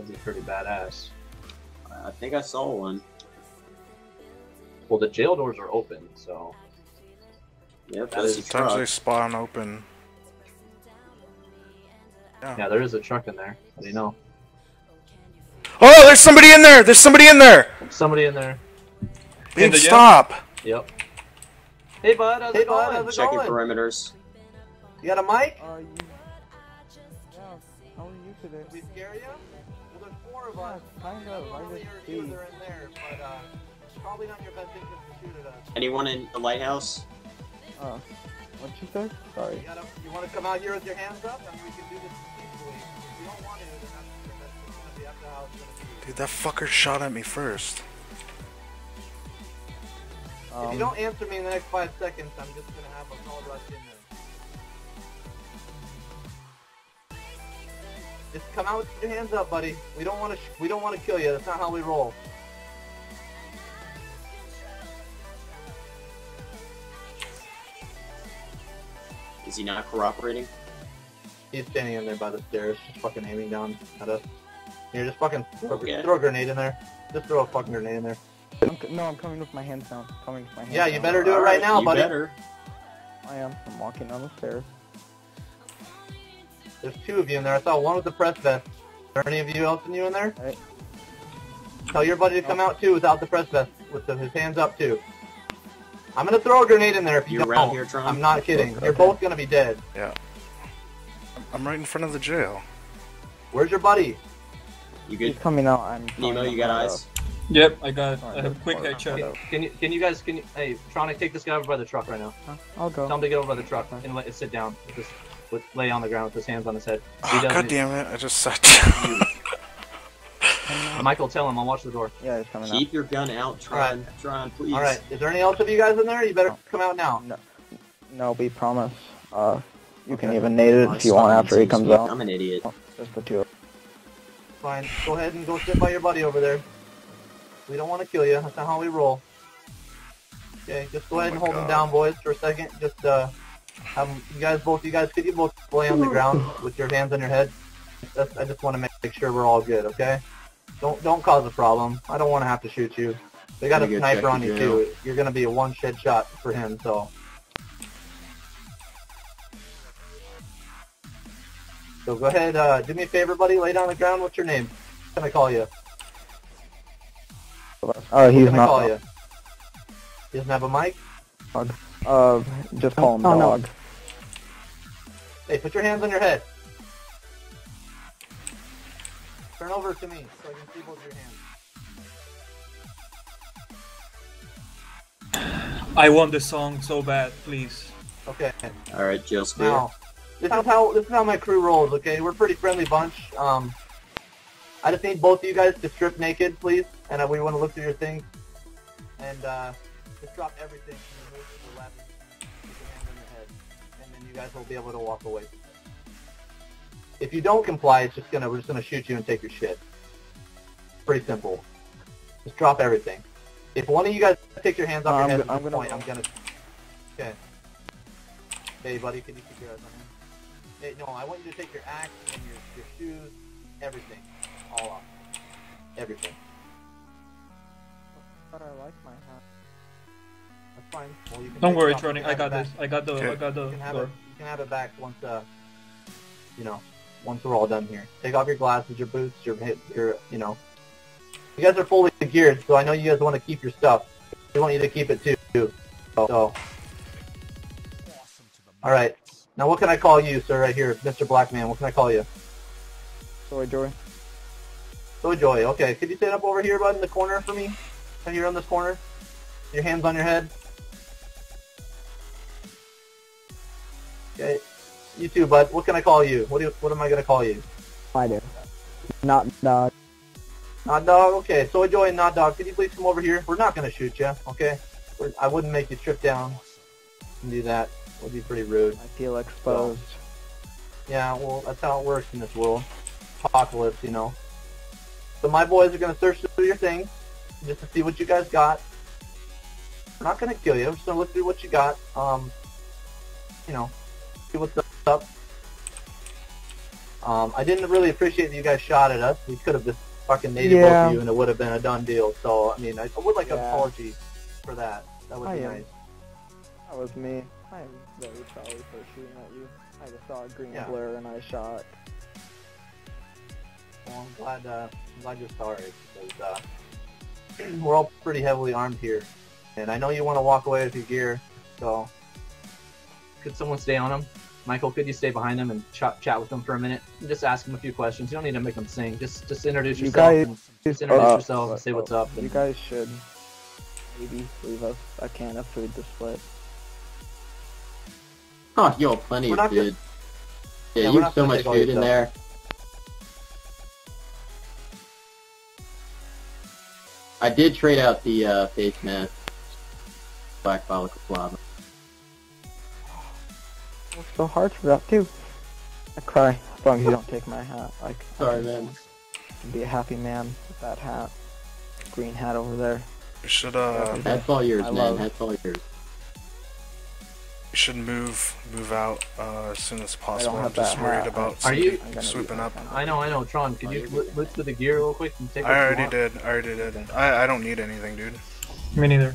That'd be pretty badass. I think I saw one. Well, the jail doors are open, so Yep, That that's is a Sometimes they truck. spawn open. yeah, there is a truck in there. How do you know? Oh, there's somebody in there! There's somebody in there! Somebody in there. Babe, the jail? stop! Yep. Hey bud, how's Hey it bud, going? how's it Checking going? perimeters. You got a mic? You... Yeah, how are you today? Did we scare you? Well, there's four of Yeah, us. kind of. I Probably just you, you see. they're in there, but uh, probably not your best interest to shoot at us. Anyone in the lighthouse? Uh, what'd you say? Sorry. You, gotta, you want to come out here with your hands up? I mean, we can do this peacefully. If you don't want to, then that's, then that's just gonna be up to how it's gonna be. Dude, that fucker shot at me first. if Um, you don't answer me in the next five seconds, I'm just gonna have a call rush in there. Just come out with your hands up, buddy. We don't want to. We don't want to kill you. That's not how we roll. Is he not cooperating? He's standing in there by the stairs, just fucking aiming down at us. Here, just fucking throw, Okay. throw a grenade in there. Just throw a fucking grenade in there. I'm no, I'm coming with my hands down. Coming with my hands Yeah, down. you better do it right now, you buddy. better. I am. I'm walking down the stairs. There's two of you in there. I saw one with the press vest. Is there any of you else in you in there? Hey. Tell your buddy to come out too without the press vest, with the, his hands up too. I'm gonna throw a grenade in there if you You don't. around here, Tron? I'm not kidding. You're both gonna be dead. Yeah. I'm right in front of the jail. Where's your buddy? You He's coming out. I'm. Nemo, calling you got him out. eyes? Yep, I got. Alright, I have a quick alright, headshot. alright. Can you can you guys can you hey Tronic take this guy over by the truck right now? Huh? I'll go. Tell him to get over by the truck and let it sit down. With this, with lay on the ground with his hands on his head. He Oh, God damn it, I just sat down. Michael, tell him I'll watch the door. Yeah, he's coming out. Keep your gun out, Tron. Tron, please. All right. Is there any else of you guys in there? You better come out now. No, no, we promise. Uh, you can even nade it Oh, if you want after he comes sweet. out. I'm an idiot. Just the two. Fine. Go ahead and go sit by your buddy over there. We don't want to kill you. That's not how we roll. Okay, just go Oh ahead and my hold him down, boys, for a second. Just uh, have 'em- you guys both. You guys could you both lay on the hmm. ground with your hands on your head. That's, I just want to make, make sure we're all good. Okay. Don't don't cause a problem. I don't want to have to shoot you. They got a Let me get sniper on you in too. You're gonna be a one shed shot for him. So. So go ahead, uh, do me a favor, buddy. Lay down on the ground. What's your name? What can I call you? Oh, What he's can I call not. you? He doesn't have a mic? Uh, just call him Oh, no. dog. Hey, put your hands on your head. Turn over to me so I can see both your hands. I want this song so bad, please. Okay. All right, jail's clear. Now, this is how this is how my crew rolls. Okay, we're a pretty friendly bunch. Um, I just need both of you guys to strip naked, please, and uh, we want to look through your things, and uh, just drop everything and move to the left. Keep your hands on your head, and then you guys will be able to walk away. If you don't comply, it's just gonna we're just gonna shoot you and take your shit. Pretty simple. Just drop everything. If one of you guys takes your hands off No, your I'm head at I'm gonna- point, I'm gonna. Okay. Hey, buddy, can you keep your eyes on him? Hey, no, I want you to take your axe and your, your shoes, everything, all off. Everything. But I like my hat. That's fine. Well, you can Don't worry, it off. Tronic. I got this. I got the. I got back. You the can have it. You can have it back once, uh, you know, once we're all done here. Take off your glasses, your boots, your hit, your, you know. You guys are fully geared, so I know you guys want to keep your stuff. We want you to keep it too. So, all right. Now, what can I call you, sir? Right here, Mr. Blackman. What can I call you? Sorry, Joey. So Joy, okay. Could you stand up over here, bud, in the corner for me? Right here on this corner. Your hands on your head. Okay. You too, bud. What can I call you? What do you, what am I gonna call you? I do. Not dog. Not dog. Okay. Soy Joy and Not Dog. Could you please come over here? We're not gonna shoot you. Okay. We're, I wouldn't make you strip down and do that. Would be pretty rude. I feel exposed. Yeah, well, that's how it works in this world. Apocalypse, you know. So my boys are going to search through your things just to see what you guys got. We're not going to kill you. We're just going to look through what you got. Um, you know, what's up. Um, I didn't really appreciate that you guys shot at us. We could have just fucking nated both of you, and it would have been a done deal. So I mean, I, I would like an apology for that. That would I be am. nice. That was me. I am very sorry for shooting at you. I just saw a green Yeah. blur and I shot. Well, I'm glad. Uh, I'm glad you're sorry because uh, we're all pretty heavily armed here, and I know you want to walk away with your gear. So Could someone stay on him? Michael, could you stay behind him and ch- chat with him for a minute? And just ask him a few questions. You don't need to make him sing. Just just introduce You yourself. guys- just introduce Uh, yourself and say what's up. You guys should maybe leave us a can of food to split. Oh, yo, plenty We're of not gonna- food. Yeah, Yeah, you have so much food in stuff. there. I did trade out the uh, face mask. Black balaclava. It's so hard for that too. I cry as long as you don't take my hat. Like I Sorry, can man. Be a happy man with that hat. Green hat over there. We should uh, That's all yours, I man. love- That's all yours. we should move move out uh, as soon as possible. I'm have just that worried hat. about Are you- somebody swooping up. I know, I know. Tron, could Oh, you you're look, good. look through the gear real quick and take what I already did. I already did. I, I don't need anything, dude. Me neither.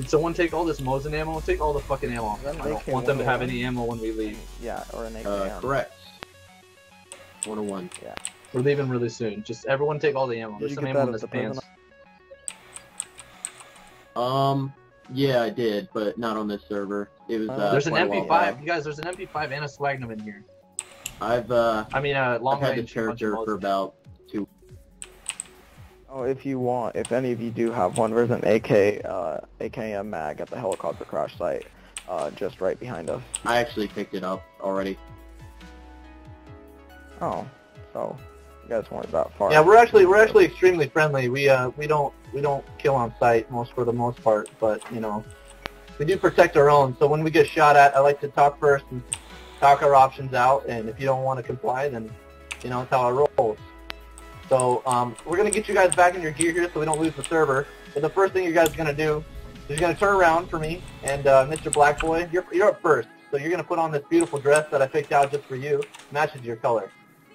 Did someone take all this Mosin ammo? Take all the fucking ammo. Is that I don't want them to have any ammo when we leave. Yeah, or an AKM. Uh, correct. 101. We're leaving really soon. Just everyone take all the ammo. Did There's some ammo in at this the pants. Um, yeah, I did, but not on this server. It was. Uh, Uh, There's an quite a while MP5. You guys, there's an MP5 and a Swagnum in here. I've uh, I mean, uh, long I've had the range. charger for about two. Oh, if you want, if any of you do have one, there's an AK, uh, AKM mag at the helicopter crash site, uh, just right behind us. I actually picked it up already. Oh, so you guys weren't that far. yeah, we're actually we're actually extremely friendly. We uh we don't we don't kill on site most for the most part, but you know we do protect our own. So when we get shot at, I like to talk first and talk our options out. And if you don't want to comply, then you know that's how it rolls. So um, we're gonna get you guys back in your gear here, so we don't lose the server. But the first thing you guys are gonna do is you're gonna turn around for me and uh, Mr. Blackboy. You're you're up first, so you're gonna put on this beautiful dress that I picked out just for you. Matches your color.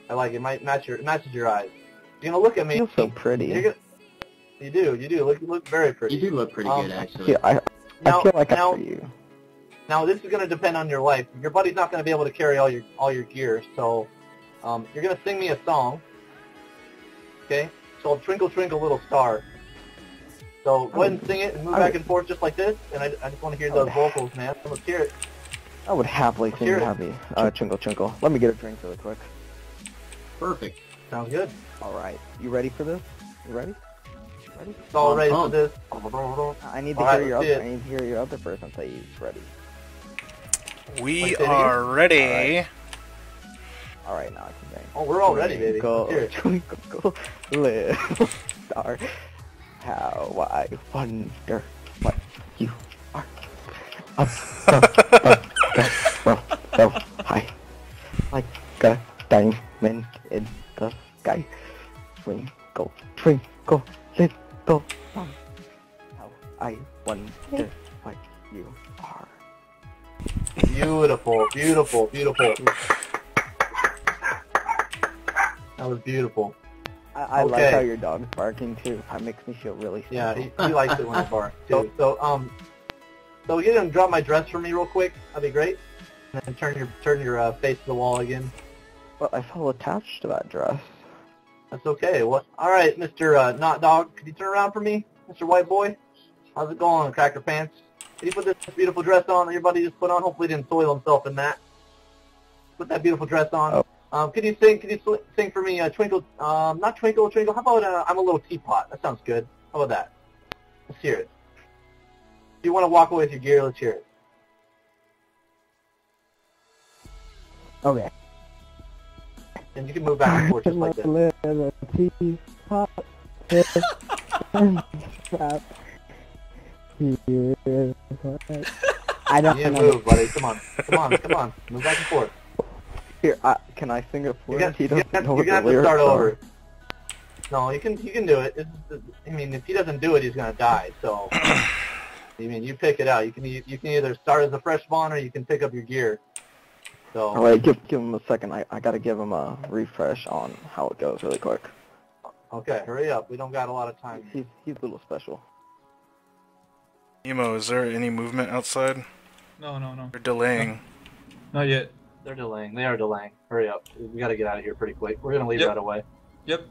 I like it. Might match your it matches your eyes. You're gonna look at me. You feel so pretty. You're gonna, you do. You do. Look you look very pretty. You do look pretty Um, good, actually. feel, I, Now, feel like now, after you. now this is going to depend on your life. Your buddy's not going to be able to carry all your all your gear, so um, you're going to sing me a song. Okay, it's called "Twinkle Twinkle Little Star." So go ahead and sing it and move I back would- and forth just like this. And I, I just want to hear those would- vocals, man. Let's hear it. I would happily sing Hear you it. happy. Uh, twinkle twinkle. Let me get a drink really quick. Perfect. Sounds good. All right, you ready for this? You ready? Ready? It's all ready for this. I need to All right, hear your other. see I need to hear your other person say he's ready. We Wait, are ready. All right, now I can sing. Oh, we're all ready, baby. Twinkle, Let's hear it. twinkle, little star, how I wonder what you are. Up, up, up, up, so high, like a diamond in the sky. Twinkle, twinkle, little star, how I wonder what you are. Beautiful, beautiful, beautiful. That was beautiful. I, I like how your dog's barking too. That makes me feel really Yeah, special. he, he likes it when I bark too. So, um, so you can drop my dress for me real quick. That'd be great. And then turn your turn your uh, face to the wall again. But I felt attached to that dress. That's okay. What? All right, Mr. Uh, Not Dog. Could you turn around for me, Mr. White Boy? How's it going, Cracker Pants? Can you put this beautiful dress on that your buddy just put on? Hopefully, he didn't soil himself in that. Put that beautiful dress on. Oh. Um, could you sing? Could you sing for me? Uh, twinkle, um, not twinkle, twinkle. How about uh, I'm a little teapot? That sounds good. How about that? Let's hear it. If you want to walk away with your gear, let's hear it. Okay. And you can move back and forth just like this. little teapot is trap. Here's what I don't You know. move, buddy. Come on, come on, come on. Move back and forth. Here, I, can I sing it for You're him? gonna, He you're doesn't gonna, know you're what have the to lyrics start are. over. No, you can you can do it. It's, I mean, if he doesn't do it, he's gonna die. So, I mean, you pick it out. You can e- you can either start as a fresh spawn or you can pick up your gear. So Alright, give give him a second. I, I gotta give him a refresh on how it goes really quick. okay, hurry up. We don't got a lot of time. He's he's a little special. Emo, is there any movement outside? No, no, no. They're delaying. Not yet. They're delaying. They are delaying. Hurry up. We got to get out of here pretty quick. We're gonna leave Yep. right away. Yep.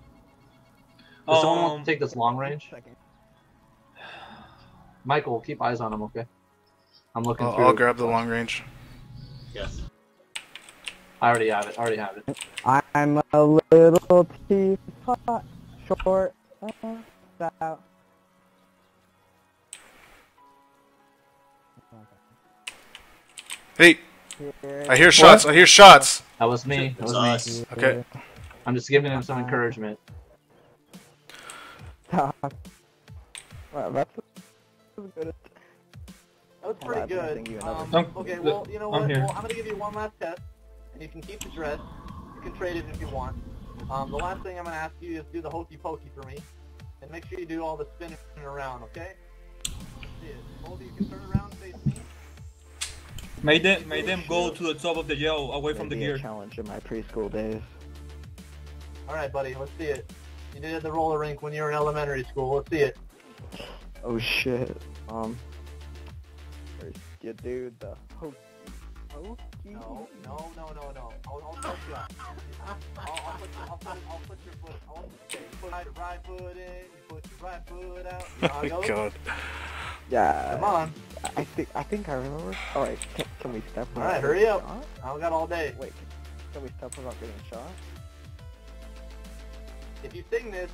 Does someone want Um, to take this long range? Michael, keep eyes on him, okay? I'm looking I'll, through. I'll grab the long range. Yes. I already have it. I already have it. I'm a little teapot, short, uh, stout. Hey, I hear shots. I hear shots. That was me. That It's was me. us. Okay. I'm just giving him some encouragement. Wow, that's that's good. That was pretty on, I'm gonna good. sing you another Um, okay, well, you know I'm what? Well, I'm gonna give you one last test, and you can keep the dress. You can trade it if you want. Um, the last thing I'm gonna ask you is do the hokey pokey for me, and make sure you do all the spinning around, okay? Let's it. Both you can turn around, face me. Made them, made them go to the top of the yell, away from the Maybe a gear. challenge in my preschool days. All right, buddy. Let's see it. You did it at the roller rink when you were in elementary school. Let's see it. Oh shit. Um. First you do the hokey pokey. No, no, no, no, no. I'll, I'll help you out. I'll, I'll, put, I'll, put, your foot. I'll put your right foot in. Put your right foot out. You know how it Oh goes? God. Yeah. Come on. I think I think I remember. All right. Can, can we step? All right, hurry up. shot? I don't got all day. Wait. Can we step without getting shot? If you sing this,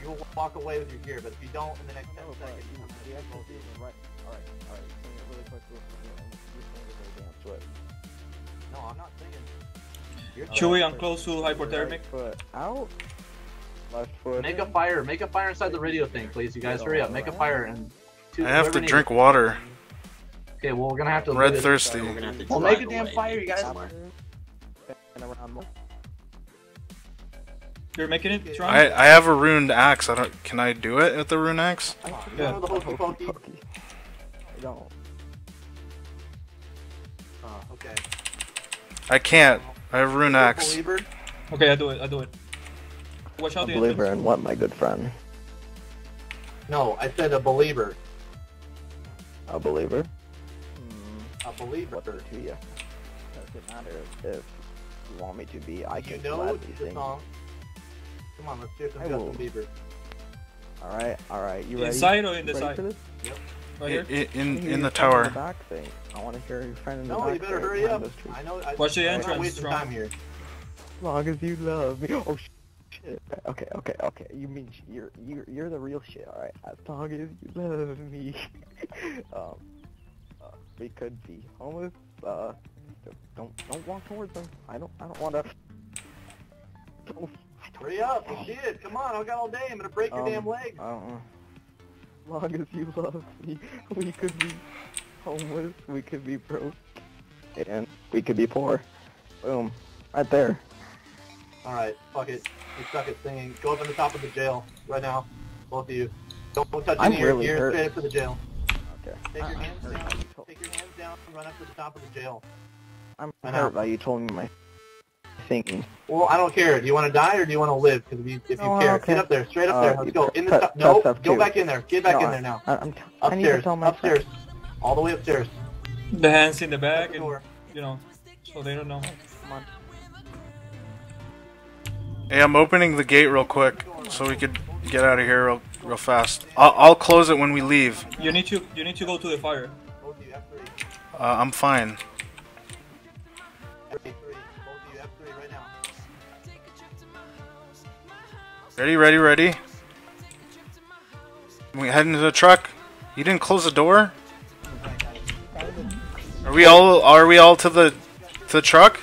you will walk away with your gear. But if you don't, in the next 10 No, seconds, you, I'm you gonna have to both do of you. it right. All right. All right. Sing it really quick. Listen to it, and you sing it really damn swift. No, I'm not singing. You're Chewy, I'm close to hypothermic. Right foot out. Left foot. Make a fire. Make a fire inside the radio thing, please. You guys, hurry up. Make a fire and. two- I have whoever to needs- drink water. Okay, well we're gonna have to. Red do this- thirsty. We're gonna have to Well, make a damn fire, you guys. somewhere. And around more. You're making it, Tron? I I have a ruined axe. I don't. Can I do it with the rune axe? You Yeah. know the hokey pokey? I don't. Oh, okay. I can't. I have rune axe. Believer? Okay, I do it, I do it. Watch A out the believer entrance. in what, my good friend? No, I said a believer. A believer? Hmm, A believer. what to you? Doesn't matter if you want me to be. I you can know gladly the sing. song. Come on, let's hear some I Justin will. Bieber. All right, all right. You ready? Inside or in the ready side? for this? Right I- here? I- I In in the friend In tower. the back thing. I want to hear your friend in the No, back. you better hurry up. I know. I, Watch the entrance, wasting Tron. time here. As long as you love me. Oh shit. Okay, okay, okay. You mean you're you're you're the real shit, all right? As long as you love me. um, uh, we could be homeless. Uh, don't don't walk towards them. I don't I don't want to. Hurry up, you see it. Come on, I got all day. I'm gonna break your Um, damn leg. I don't know. As long as you love me, we could be homeless. We could be broke, and we could be poor. Boom, right there. All right, fuck it. You suck at singing. Go up on the top of the jail right now, both of you. Don't, don't touch I'm any of your really gear. hurt. Straight up to the jail. Okay. Take your I- I'm hands hurt down. by you told- Take your hands down and run up to the top of the jail. I'm I hurt know. by you told me my thinking. Well, I don't care. Do you want to die or do you want to live? Because if you, if you No, I care, don't get up there, straight up Uh, there. Let's go. In the top. No, press go back in there. Get back No, in there now. I, I'm t- I need to Upstairs. tell my friend. Upstairs. All the way upstairs. The hands in the Shut back the and, you know, so they don't know. Come on. Hey, I'm opening the gate real quick so we could get out of here real real fast. I'll I'll close it when we leave. You need to, you need to go to the fire. Both of you, F3. Uh, I'm fine. Ready, ready, ready. We head into the truck. You didn't close the door. Are we all? Are we all to the to the truck?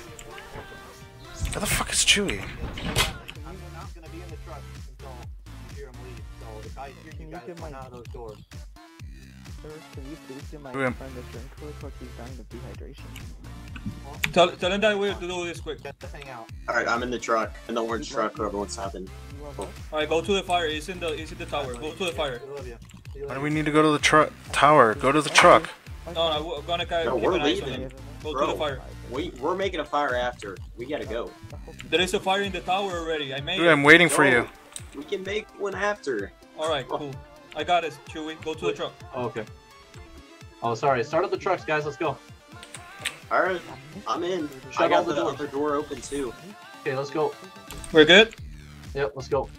Where the fuck is Chewy? I'm not to be in the truck until you hear him leave. So if I hear Can you you guys give run my- out of those doors. Sir, can you please give my friend a drink really quick? He's dying of dehydration. Tell, tell him that we have to do this quick. Get the thing out. All right, I'm in the truck, in the orange truck. Whoever wants to hop. All right, go to the fire. It's in the it's in the tower. Go to the fire. Why do we need to go to the truck tower? Go to the truck. No, no, we're gonna kind of no, we're leaving. Go Bro, to the fire. We we're making a fire after. We gotta go. There is a fire in the tower already. I made. Dude, it. I'm waiting for you. We can make one after. All right, cool. I got it, Chewy. Go to the truck. Oh, okay. Oh, sorry. Start up the trucks, guys. Let's go. Alright, I'm in. Shut I got the, the door. The door open too. Okay, let's go. We're good? Yep, let's go.